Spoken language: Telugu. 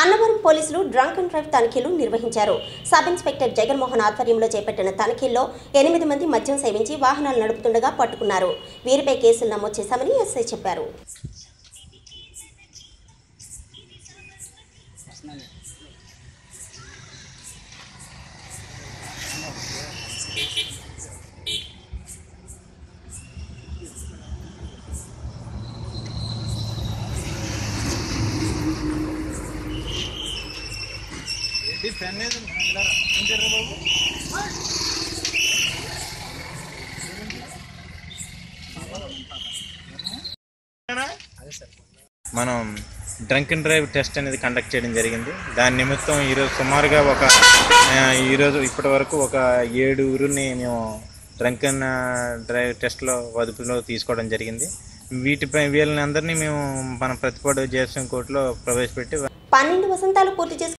అన్నవరం పోలీసులు డ్రంక్ అండ్ డ్రైవ్ తనిఖీలు నిర్వహించారు. సబ్ ఇన్స్పెక్టర్ జగన్మోహన్ ఆధ్వర్యంలో చేపట్టిన తనిఖీల్లో ఎనిమిది మంది మద్యం సేవించి వాహనాలు నడుపుతుండగా పట్టుకున్నారు. వీరిపై కేసులు నమోదు చేశామని ఎస్ఐ చెప్పారు. మనం డ్రంక్ అండ్ డ్రైవ్ టెస్ట్ అనేది కండక్ట్ చేయడం జరిగింది. దాని నిమిత్తం ఈరోజు సుమారుగా ఒక ఈరోజు ఇప్పటి వరకు ఒక ఏడుగురిని మేము డ్రంక్ అండ్ డ్రైవ్ టెస్ట్లో వదుపులో తీసుకోవడం జరిగింది. వీటిపై వీళ్ళని అందరినీ మేము మన ప్రతిపాడు జేఎస్ఎం కోర్టులో ప్రవేశపెట్టి పన్నెండు వసంతాలు పూర్తి